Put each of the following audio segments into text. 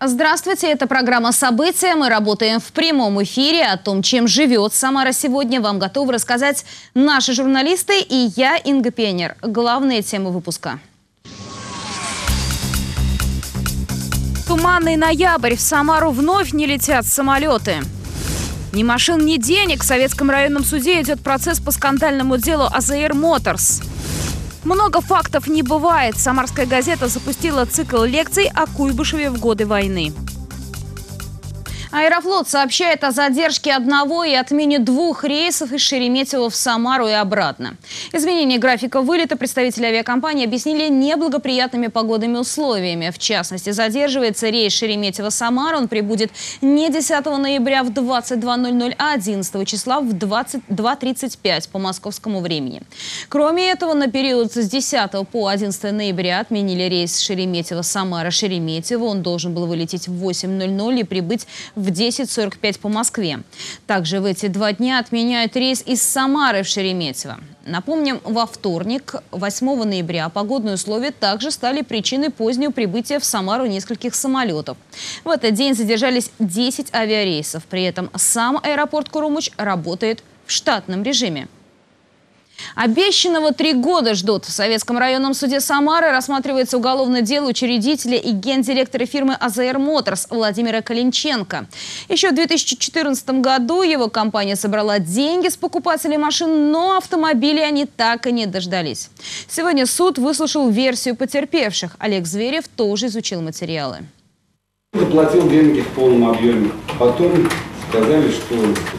Здравствуйте, это программа «События». Мы работаем в прямом эфире. О том, чем живет Самара сегодня, вам готовы рассказать наши журналисты и я, Инга Пионер. Главные темы выпуска. Туманный ноябрь. В Самару вновь не летят самолеты. Ни машин, ни денег. В Советском районном суде идет процесс по скандальному делу АЗР Моторс. Много фактов не бывает. Самарская газета запустила цикл лекций о Куйбышеве в годы войны. Аэрофлот сообщает о задержке одного и отмене двух рейсов из Шереметьево в Самару и обратно. Изменение графика вылета представители авиакомпании объяснили неблагоприятными погодными условиями. В частности, задерживается рейс Шереметьево-Самара. Он прибудет не 10 ноября в 22.00, а 11 числа в 22.35 по московскому времени. Кроме этого, на период с 10 по 11 ноября отменили рейс Шереметьево-Самара-Шереметьево. Он должен был вылететь в 8.00 и прибыть в 10.45 по Москве. Также в эти два дня отменяют рейс из Самары в Шереметьево. Напомним, во вторник, 8 ноября, погодные условия также стали причиной позднего прибытия в Самару нескольких самолетов. В этот день задержались 10 авиарейсов. При этом сам аэропорт Курумыч работает в штатном режиме. Обещанного три года ждут. В Советском районном суде Самары рассматривается уголовное дело учредителя и гендиректора фирмы АЗР Моторс Владимира Калинченко. Еще в 2014 году его компания собрала деньги с покупателей машин, но автомобили они так и не дождались. Сегодня суд выслушал версию потерпевших. Олег Зверев тоже изучил материалы. Заплатил деньги в полном объеме. Потом сказали, что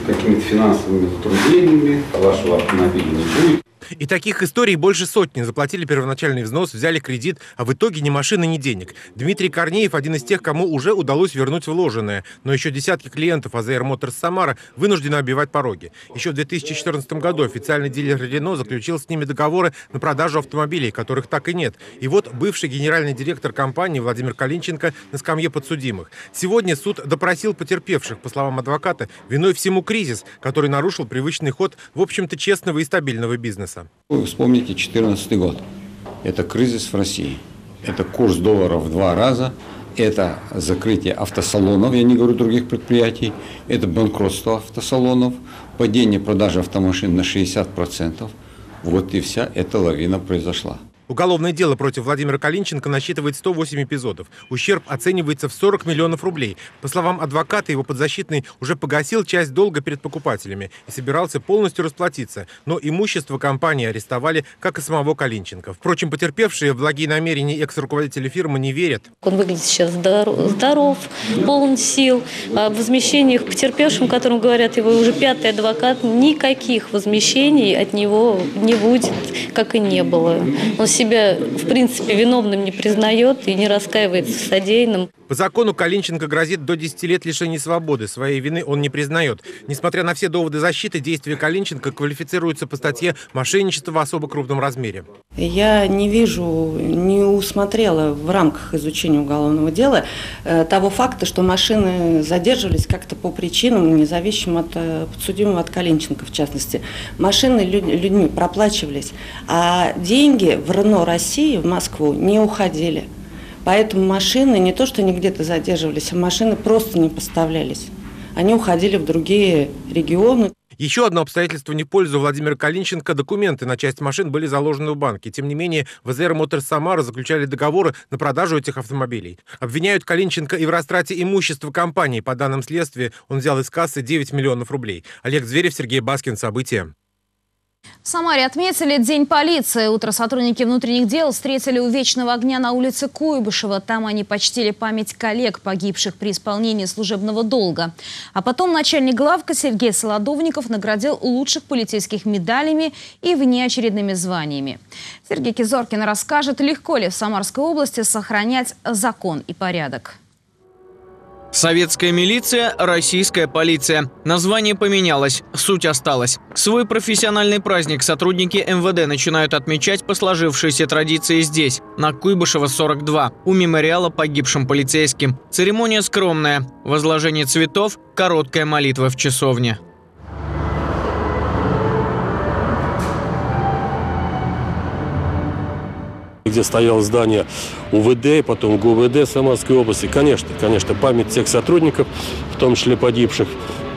какими-то финансовыми затруднениями вашего автомобиля не будет. И таких историй больше сотни. Заплатили первоначальный взнос, взяли кредит, а в итоге ни машины, ни денег. Дмитрий Корнеев один из тех, кому уже удалось вернуть вложенное. Но еще десятки клиентов АЗР Моторс Самара вынуждены обивать пороги. Еще в 2014 году официальный дилер Рено заключил с ними договоры на продажу автомобилей, которых так и нет. И вот бывший генеральный директор компании Владимир Калинченко на скамье подсудимых. Сегодня суд допросил потерпевших. По словам адвоката, виной всему кризис, который нарушил привычный ход, в общем-то, честного и стабильного бизнеса кризиса. Вы вспомните 2014 год. Это кризис в России. Это курс доллара в два раза. Это закрытие автосалонов, я не говорю других предприятий. Это банкротство автосалонов, падение продажи автомашин на 60%. Вот и вся эта лавина произошла. Уголовное дело против Владимира Калинченко насчитывает 108 эпизодов. Ущерб оценивается в 40 миллионов рублей. По словам адвоката, его подзащитный уже погасил часть долга перед покупателями и собирался полностью расплатиться. Но имущество компании арестовали, как и самого Калинченко. Впрочем, потерпевшие в благие намерения экс-руководители фирмы не верят. Он выглядит сейчас здоров, полон сил. О возмещениях потерпевшим, которым говорят его уже пятый адвокат, никаких возмещений от него не будет, как и не было. Он себя, в принципе, виновным не признает и не раскаивается в содеянном. По закону Калинченко грозит до 10 лет лишения свободы. Своей вины он не признает. Несмотря на все доводы защиты, действия Калинченко квалифицируются по статье «Мошенничество в особо крупном размере». Я не вижу, не усмотрела в рамках изучения уголовного дела э, того факта, что машины задерживались как-то по причинам, независимым от э, подсудимого, от Калинченко в частности. Машины людьми проплачивались, а деньги в Рено России в Москву не уходили. Поэтому машины не то, что они где-то задерживались, а машины просто не поставлялись. Они уходили в другие регионы. Еще одно обстоятельство не в пользу Владимира Калинченко. Документы на часть машин были заложены в банке. Тем не менее, в ЗР Моторс Самара заключали договоры на продажу этих автомобилей. Обвиняют Калинченко и в растрате имущества компании. По данным следствия, он взял из кассы 9 миллионов рублей. Олег Зверев, Сергей Баскин. События. В Самаре отметили День полиции. Утро сотрудники внутренних дел встретили у Вечного огня на улице Куйбышева. Там они почтили память коллег, погибших при исполнении служебного долга. А потом начальник главка Сергей Солодовников наградил лучших полицейских медалями и внеочередными званиями. Сергей Кизоркин расскажет, легко ли в Самарской области сохранять закон и порядок. Советская милиция, российская полиция. Название поменялось, суть осталась. Свой профессиональный праздник сотрудники МВД начинают отмечать по сложившейся традиции здесь, на Куйбышева 42, у мемориала погибшим полицейским. Церемония скромная. Возложение цветов, короткая молитва в часовне. Где стояло здание УВД, потом ГУВД Самарской области. Конечно, конечно, память тех сотрудников, в том числе погибших,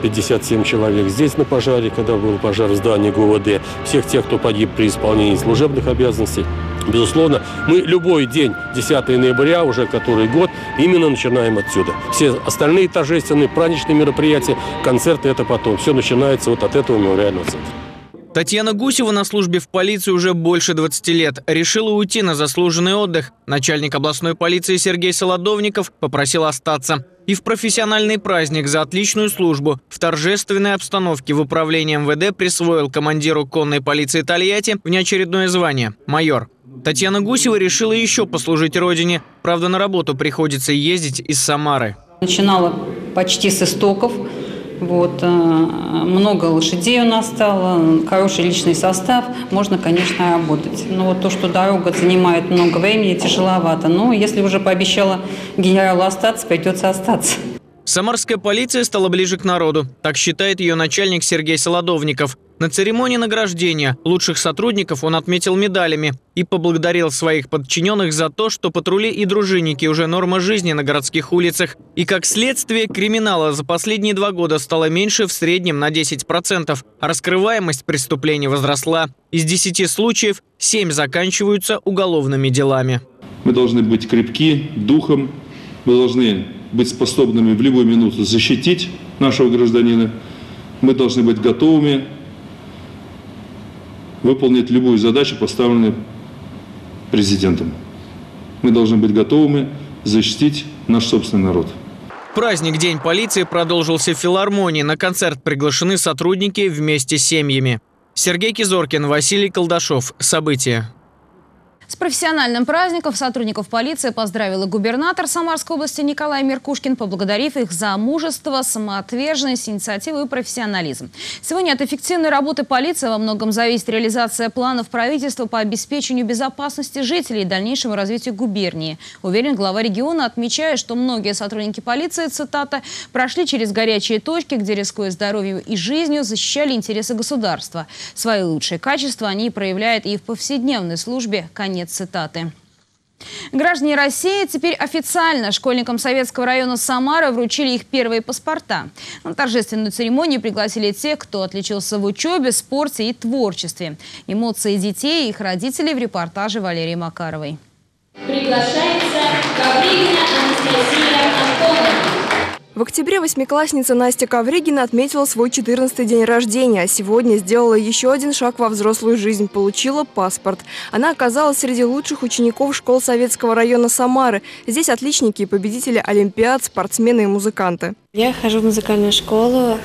57 человек здесь на пожаре, когда был пожар в здании ГУВД, всех тех, кто погиб при исполнении служебных обязанностей. Безусловно, мы любой день, 10 ноября, уже который год, именно начинаем отсюда. Все остальные торжественные праздничные мероприятия, концерты – это потом. Все начинается вот от этого мемориального центра. Татьяна Гусева на службе в полиции уже больше 20 лет. Решила уйти на заслуженный отдых. Начальник областной полиции Сергей Солодовников попросил остаться. И в профессиональный праздник за отличную службу в торжественной обстановке в управлении МВД присвоил командиру конной полиции Тольятти внеочередное звание – майор. Татьяна Гусева решила еще послужить родине. Правда, на работу приходится ездить из Самары. Начинала почти с истоков – вот, э, много лошадей у нас стало, хороший личный состав, можно, конечно, работать. Но вот то, что дорога занимает много времени, тяжеловато. Но если уже пообещала генералу остаться, придется остаться. Самарская полиция стала ближе к народу. Так считает ее начальник Сергей Солодовников. На церемонии награждения лучших сотрудников он отметил медалями и поблагодарил своих подчиненных за то, что патрули и дружинники уже норма жизни на городских улицах. И как следствие, криминала за последние два года стало меньше в среднем на 10%, а раскрываемость преступлений возросла. Из 10 случаев 7 заканчиваются уголовными делами. Мы должны быть крепки духом, мы должны быть способными в любую минуту защитить нашего гражданина. Мы должны быть готовыми выполнить любую задачу, поставленную президентом. Мы должны быть готовыми защитить наш собственный народ. Праздник День полиции продолжился в филармонии. На концерт приглашены сотрудники вместе с семьями. Сергей Кизоркин, Василий Колдашов. События. С профессиональным праздником сотрудников полиции поздравил и губернатор Самарской области Николай Меркушкин, поблагодарив их за мужество, самоотверженность, инициативу и профессионализм. Сегодня от эффективной работы полиции во многом зависит реализация планов правительства по обеспечению безопасности жителей и дальнейшему развитию губернии. Уверен глава региона, отмечая, что многие сотрудники полиции, цитата, прошли через горячие точки, где, рискуя здоровьем и жизнью, защищали интересы государства. Свои лучшие качества они проявляют и в повседневной службе. Конец Конец цитаты. Граждане России теперь официально школьникам Советского района Самары вручили их первые паспорта. На торжественную церемонию пригласили тех, кто отличился в учебе, спорте и творчестве. Эмоции детей и их родителей в репортаже Валерии Макаровой. Приглашается Гаврилина Анастасия Антоновна. В октябре восьмиклассница Настя Ковригина отметила свой 14-й день рождения, а сегодня сделала еще один шаг во взрослую жизнь – получила паспорт. Она оказалась среди лучших учеников школ Советского района Самары. Здесь отличники и победители Олимпиад, спортсмены и музыканты. Я хожу в музыкальную школу,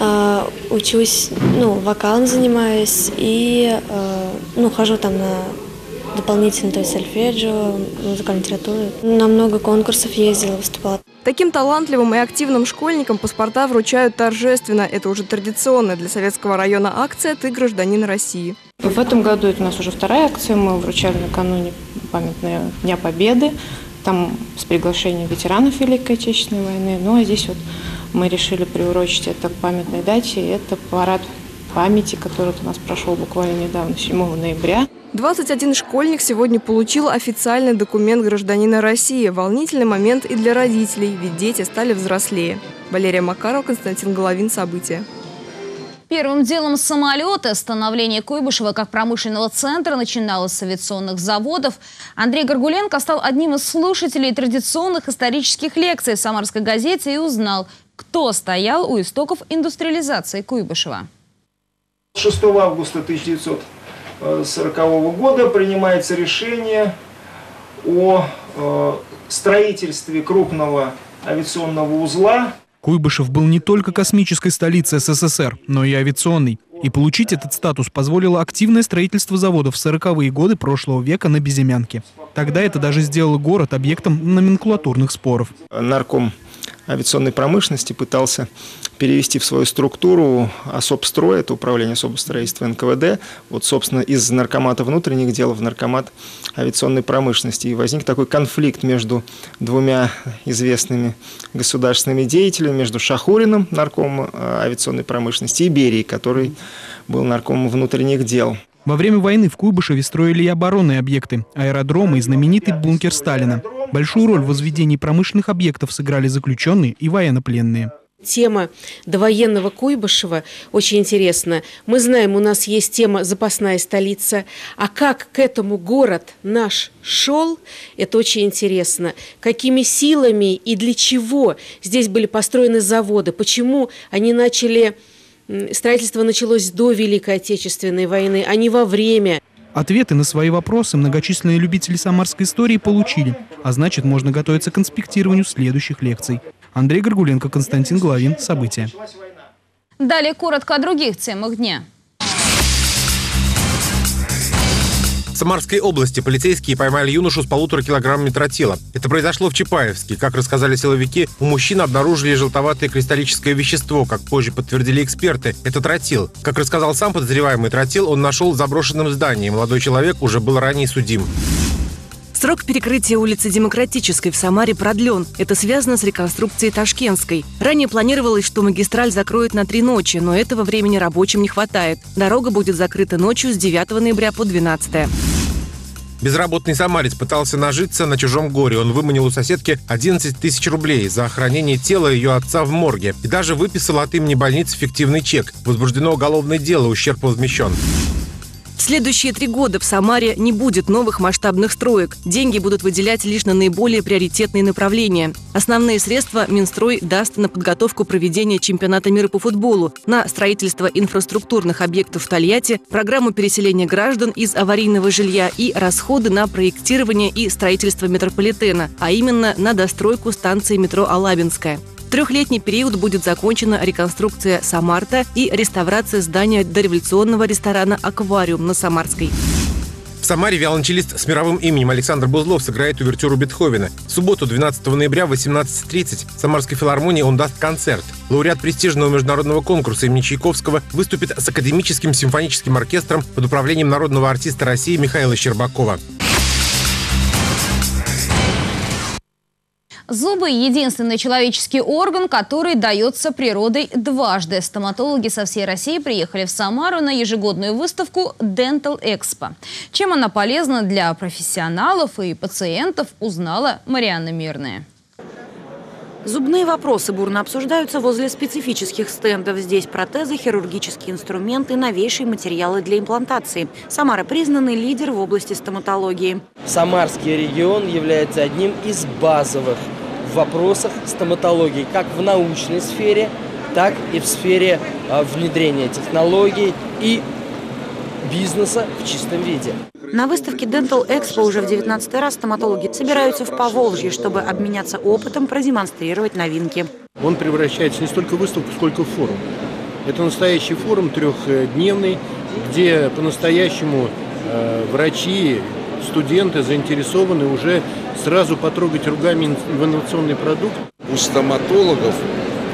а, учусь, ну, вокалом занимаюсь и, а, ну, хожу там на дополнительно, то есть сольфеджио, музыкальную литературу. На много конкурсов ездила, выступала. Таким талантливым и активным школьникам паспорта вручают торжественно. Это уже традиционная для советского района акция «Ты гражданин России». В этом году это у нас уже вторая акция. Мы вручали накануне памятные Дня Победы. Там с приглашением ветеранов Великой Отечественной войны. Ну а здесь вот мы решили приурочить это к памятной дате. Это парад памяти, который у нас прошел буквально недавно, 7 ноября. 21 школьник сегодня получил официальный документ гражданина России. Волнительный момент и для родителей, ведь дети стали взрослее. Валерия Макарова, Константин Головин. События. Первым делом самолета становление Куйбышева как промышленного центра начиналось с авиационных заводов. Андрей Горгуленко стал одним из слушателей традиционных исторических лекций в «Самарской газете» и узнал, кто стоял у истоков индустриализации Куйбышева. 6 августа 1900 1940 года принимается решение о э, строительстве крупного авиационного узла. Куйбышев был не только космической столицей СССР, но и авиационной. И получить этот статус позволило активное строительство заводов в 40-е годы прошлого века на Безымянке. Тогда это даже сделало город объектом номенклатурных споров. Нарком авиационной промышленности пытался перевести в свою структуру особстрой, это управление особостроительства НКВД, вот, собственно, из наркомата внутренних дел в наркомат авиационной промышленности. И возник такой конфликт между двумя известными государственными деятелями, между Шахуриным, наркомом э, авиационной промышленности, и Берией, который был наркомом внутренних дел. Во время войны в Куйбышеве строили и оборонные объекты, аэродромы и знаменитый бункер Сталина. Большую роль в возведении промышленных объектов сыграли заключенные и военнопленные. Тема довоенного Куйбышева очень интересна. Мы знаем, у нас есть тема «Запасная столица». А как к этому город наш шел, это очень интересно. Какими силами и для чего здесь были построены заводы, почему они начали строительство началось до Великой Отечественной войны, а не во время. Ответы на свои вопросы многочисленные любители самарской истории получили, а значит, можно готовиться к конспектированию следующих лекций. Андрей Горгуленко, Константин Головин. События. Далее коротко о других темах дня. В Самарской области полицейские поймали юношу с полутора килограммами тротила. Это произошло в Чапаевске. Как рассказали силовики, у мужчины обнаружили желтоватое кристаллическое вещество, как позже подтвердили эксперты. Это тротил. Как рассказал сам подозреваемый тротил, он нашел в заброшенном здании. Молодой человек уже был ранее судим. Срок перекрытия улицы Демократической в Самаре продлен. Это связано с реконструкцией Ташкентской. Ранее планировалось, что магистраль закроют на три ночи, но этого времени рабочим не хватает. Дорога будет закрыта ночью с 9 ноября по 12. Безработный самарец пытался нажиться на чужом горе. Он выманил у соседки 11 тысяч рублей за охранение тела ее отца в морге и даже выписал от имени больницы фиктивный чек. Возбуждено уголовное дело, ущерб возмещен. В следующие три года в Самаре не будет новых масштабных строек. Деньги будут выделять лишь на наиболее приоритетные направления. Основные средства Минстрой даст на подготовку проведения чемпионата мира по футболу, на строительство инфраструктурных объектов в Тольятти, программу переселения граждан из аварийного жилья и расходы на проектирование и строительство метрополитена, а именно на достройку станции метро «Алабинская» трехлетний период будет закончена реконструкция Самарта и реставрация здания дореволюционного ресторана «Аквариум» на Самарской. В Самаре виолончелист с мировым именем Александр Бузлов сыграет увертюру Бетховена. В субботу, 12 ноября в 18.30 в Самарской филармонии он даст концерт. Лауреат престижного международного конкурса имени Чайковского выступит с Академическим симфоническим оркестром под управлением народного артиста России Михаила Щербакова. Зубы – единственный человеческий орган, который дается природой дважды. Стоматологи со всей России приехали в Самару на ежегодную выставку Dental Expo. Чем она полезна для профессионалов и пациентов, узнала Марианна Мирная. Зубные вопросы бурно обсуждаются возле специфических стендов. Здесь протезы, хирургические инструменты, новейшие материалы для имплантации. Самара признанный лидер в области стоматологии. Самарский регион является одним из базовых в вопросах стоматологии, как в научной сфере, так и в сфере а, внедрения технологий и бизнеса в чистом виде. На выставке Dental Expo уже в 19 раз стоматологи собираются в Поволжье, чтобы обменяться опытом, продемонстрировать новинки. Он превращается не столько в выставку, сколько в форум. Это настоящий форум трехдневный, где по-настоящему э, врачи, студенты заинтересованы уже сразу потрогать руками инновационный продукт. У стоматологов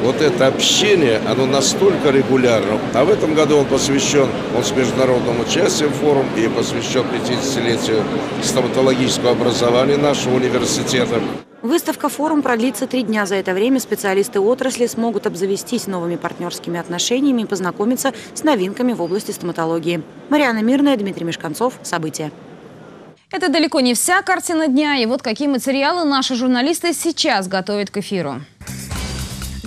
вот это общение, оно настолько регулярно. А в этом году он посвящен, он с международным участием форум и посвящен 50-летию стоматологического образования нашего университета. Выставка «Форум» продлится три дня. За это время специалисты отрасли смогут обзавестись новыми партнерскими отношениями и познакомиться с новинками в области стоматологии. Мариана Мирная, Дмитрий Мешканцов. События. Это далеко не вся картина дня. И вот какие материалы наши журналисты сейчас готовят к эфиру.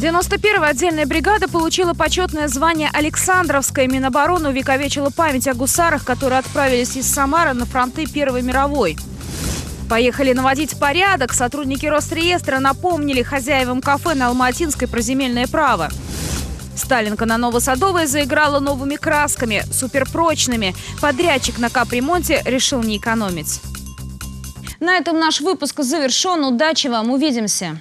91-я отдельная бригада получила почетное звание Александровская. Минобороны увековечила память о гусарах, которые отправились из Самары на фронты Первой мировой. Поехали наводить порядок. Сотрудники Росреестра напомнили хозяевам кафе на Алматинской про земельное право. Сталинка на Новосадовой заиграла новыми красками, суперпрочными. Подрядчик на капремонте решил не экономить. На этом наш выпуск завершен. Удачи вам, увидимся!